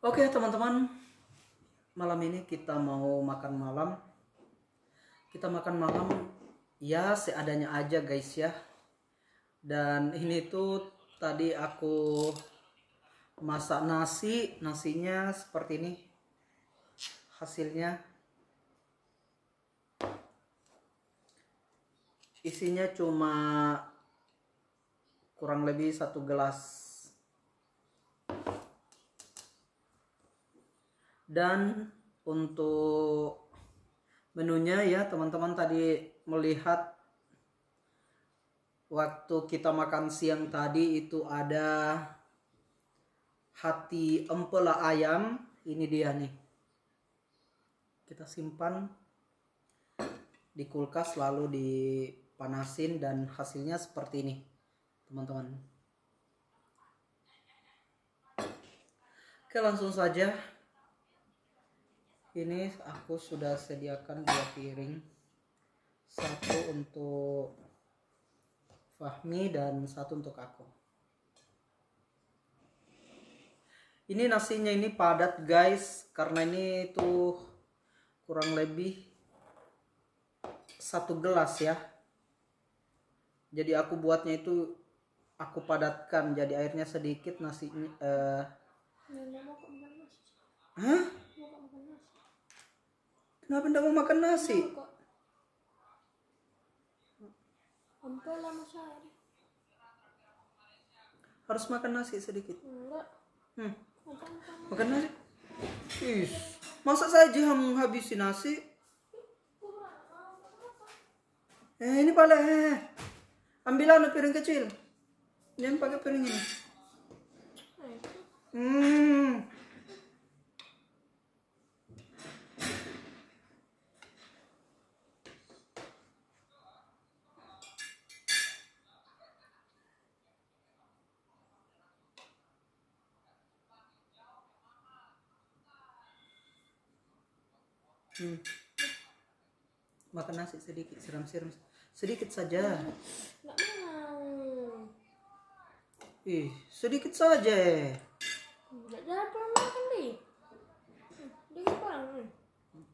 Oke teman-teman, malam ini kita mau makan malam. Kita makan malam ya seadanya aja guys ya. Dan ini tuh tadi aku masak nasi, nasinya seperti ini. Hasilnya isinya cuma kurang lebih satu gelas dan untuk menunya ya teman-teman tadi melihat waktu kita makan siang tadi itu ada hati empela ayam. Ini dia nih. Kita simpan di kulkas lalu dipanasin dan hasilnya seperti ini teman-teman. Oke langsung saja ini aku sudah sediakan dua piring. Satu untuk Fahmi dan satu untuk aku. Ini nasinya ini padat guys. Karena ini tuh kurang lebih satu gelas ya. Jadi aku buatnya itu aku padatkan. Jadi airnya sedikit nasinya eh, Hah? Kenapa tidak mau makan nasi? Harus makan nasi sedikit. Enggak. Hmm. Makan nasi? Ih, masa saja menghabisi nasi? Eh, ini pala. Eh. Ambil anu piring kecil. Jangan pakai piring ini. Nah. Hmm. Hmm. Makan nasi sedikit, siram-siram sedikit saja. Enggak mau. Ih, sedikit saja. Enggak jangan pernah makan deh. Dikit bang. Hmm.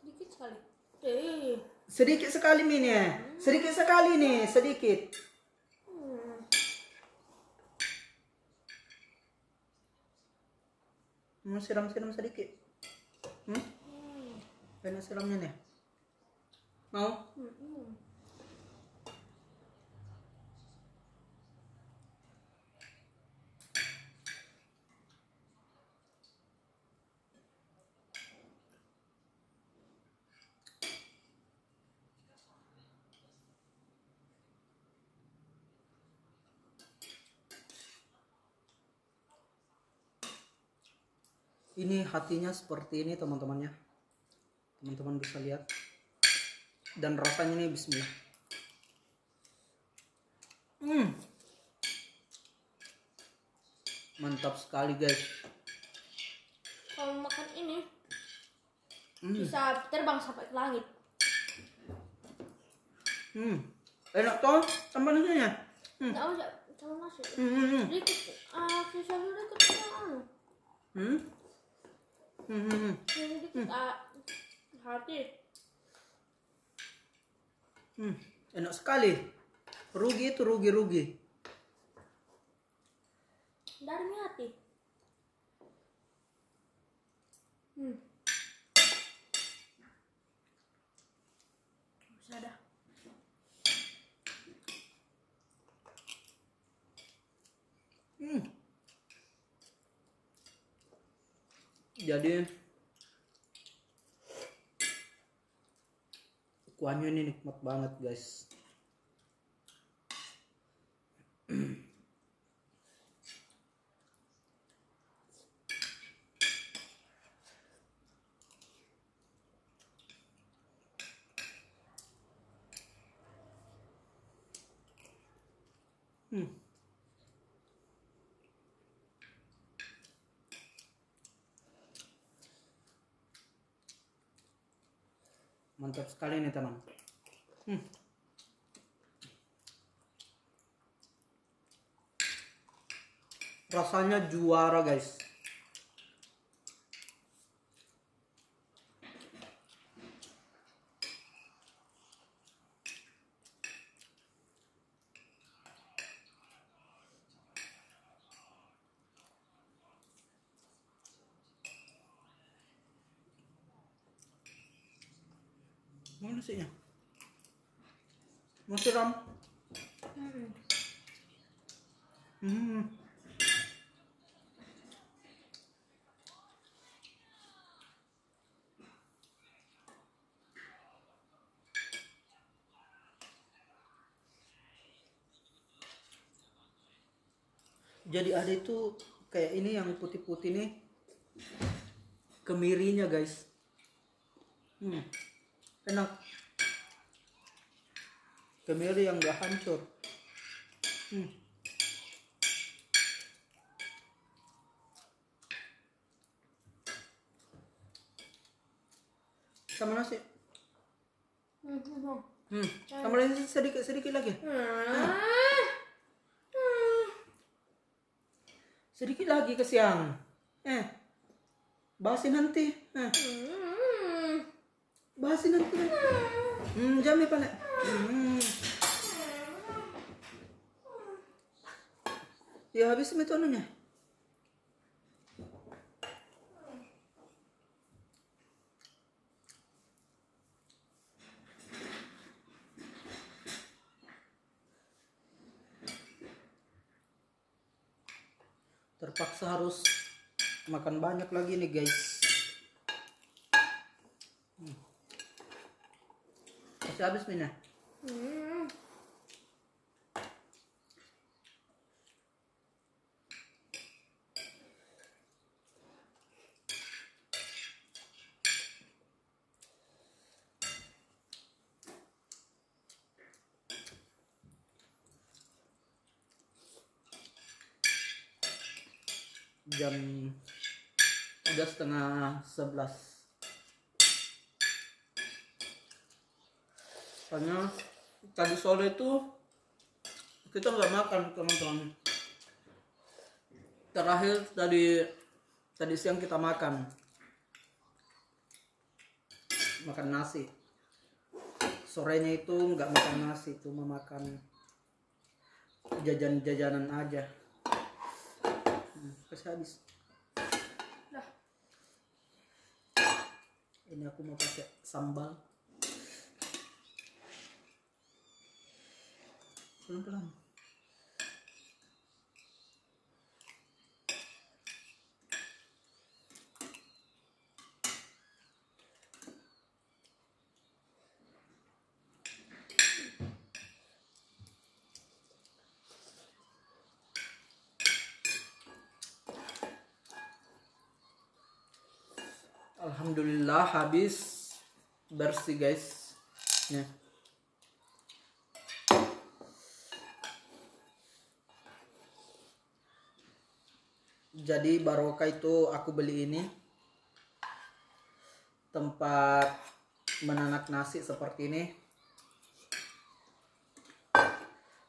Dikit sekali. Eh. Sedikit sekali ini ya. Sedikit sekali nih, sedikit. Hmm. Mau siram-siram sedikit. Hmm? Pengen siramnya nih. Mau? Hmm. Hmm. Ini hatinya seperti ini teman-temannya. Teman-teman bisa lihat. Dan rasanya ini bismillah. Hmm. Mantap sekali guys. Kalau makan ini Hmm. bisa terbang sampai ke langit. Hmm. Enak toh tambah nasinya. Hmm. Enggak usah sama nasi. Hmm. hmm, hmm. Dikit. Ah, sisa dikit anu. Hmm. Hmm. hmm, hmm. Ini dikit ah, hati. Hmm, enak sekali. Rugi itu rugi-rugi. Dari hati. Hmm. Bisa dah. Hmm. Jadi kuahnya ini nikmat banget guys. sekali ini teman hmm. rasanya juara guys nasinya? Masih ram? Hmm. Jadi ada itu kayak ini yang putih-putih nih kemirinya guys. Hmm. Enak. Kemiri yang gak hancur. Hmm. Sama nasi. Hmm. Hmm. Hmm. Sama nasi sedikit sedikit lagi. Hmm. Sedikit lagi ke siang. Eh. Basin nanti. Eh. Basin nanti. Hmm, jam pa na. Hmm. Ya, habis ano niya. Terpaksa harus makan banyak lagi nih guys. Habis Mina. Hmm. Jam udah setengah sebelas. Karena tadi sore itu kita nggak makan teman-teman. Terakhir tadi tadi siang kita makan makan nasi. Sorenya itu nggak makan nasi, cuma makan jajan-jajanan aja. Hmm, habis. Ini aku mau pakai sambal. Pelan-pelan. Alhamdulillah habis bersih guys. Nih. Jadi barokah itu aku beli ini tempat menanak nasi seperti ini.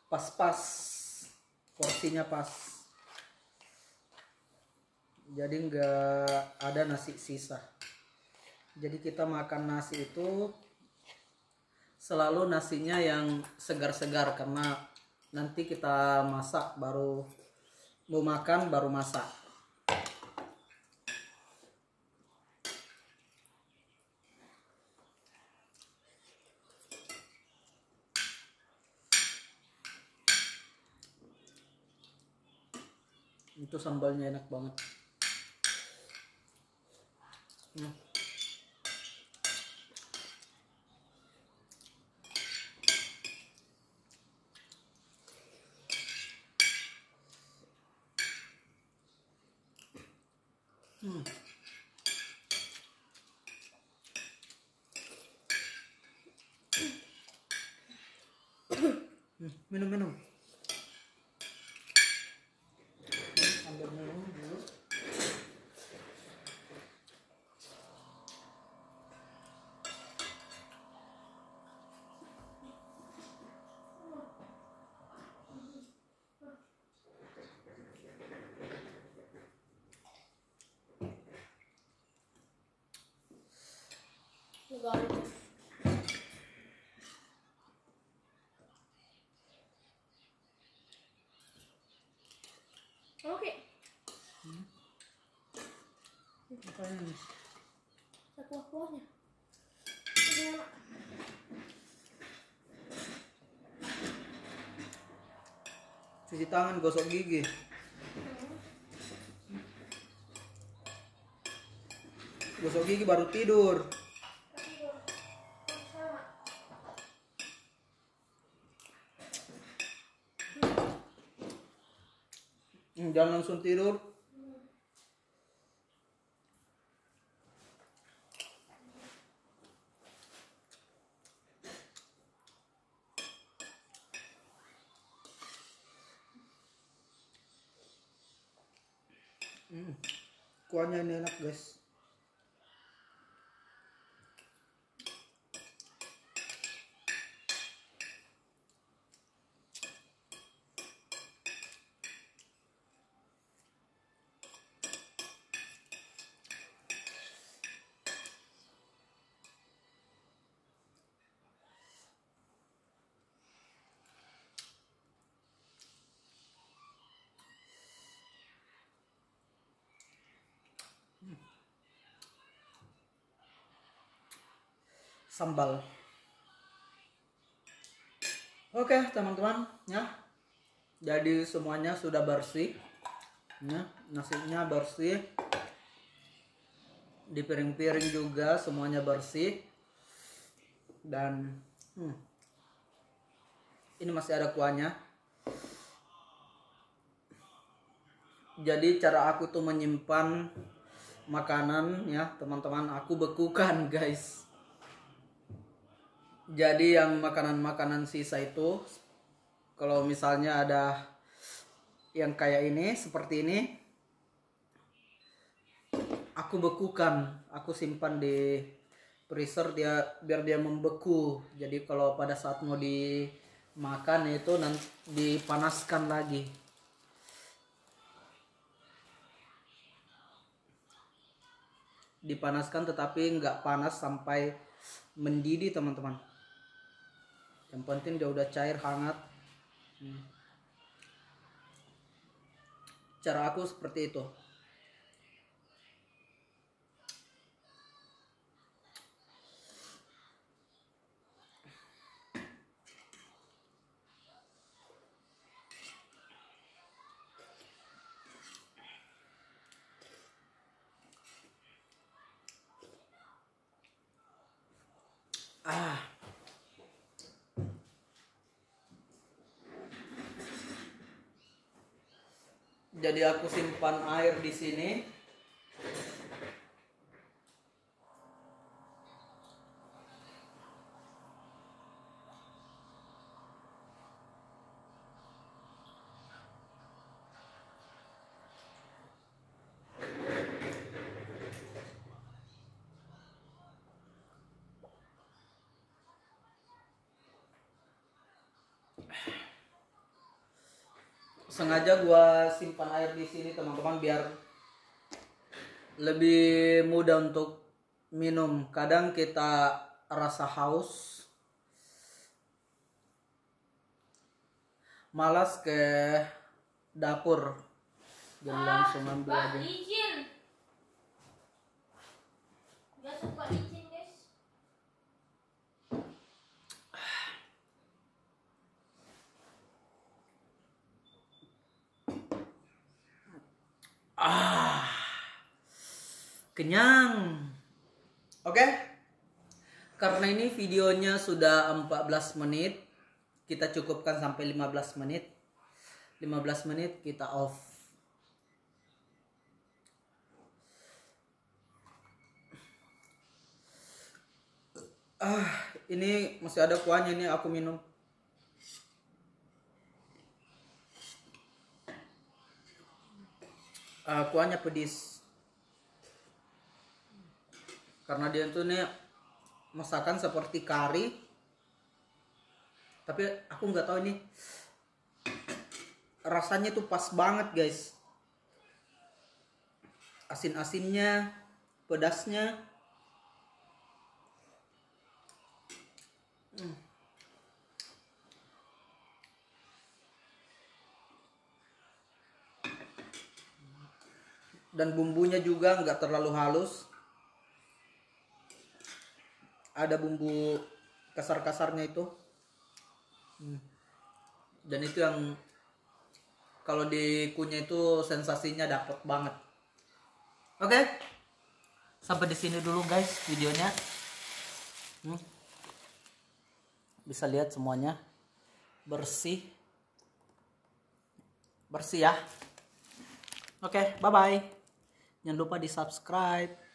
Pas-pas porsinya pas. Jadi nggak ada nasi sisa. Jadi kita makan nasi itu selalu nasinya yang segar-segar karena nanti kita masak baru mau makan baru masak. Itu sambalnya enak banget. Hmm. Hmm. Hmm, Minum minum. Ambil minum dulu. Apa ini? Cuci tangan, gosok gigi. Gosok gigi baru tidur. Jangan langsung tidur. Hmm. Kuahnya ini enak guys. Sambal. Oke teman-teman ya. Jadi semuanya sudah bersih. Ya, nasinya bersih. Di piring-piring juga semuanya bersih. Dan hmm, ini masih ada kuahnya. Jadi cara aku tuh menyimpan makanan ya teman-teman aku bekukan guys. Jadi yang makanan-makanan sisa itu kalau misalnya ada yang kayak ini seperti ini aku bekukan, aku simpan di freezer dia biar dia membeku. Jadi kalau pada saat mau dimakan itu nanti dipanaskan lagi. Dipanaskan tetapi nggak panas sampai mendidih teman-teman yang penting dia udah cair hangat Hmm. cara aku seperti itu ah jadi aku simpan air di sini sengaja gua simpan air di sini teman-teman biar lebih mudah untuk minum. Kadang kita rasa haus malas ke dapur. Jadi langsung ambil aja. Gak suka licin, guys. Ah, kenyang. Oke. Karena ini videonya sudah 14 menit, kita cukupkan sampai 15 menit. 15 menit kita off. Ah, ini masih ada kuahnya ini aku minum. Ah, kuahnya pedis. Karena dia tuh nih masakan seperti kari. Tapi aku nggak tahu ini rasanya tuh pas banget guys. Asin-asinnya pedasnya dan bumbunya juga nggak terlalu halus. Ada bumbu kasar-kasarnya itu. Hmm. dan itu yang kalau dikunyah itu sensasinya dapet banget. Oke? Sampai di sini dulu guys videonya. Hmm. bisa lihat semuanya. Bersih. Bersih ya. Oke bye bye jangan lupa di subscribe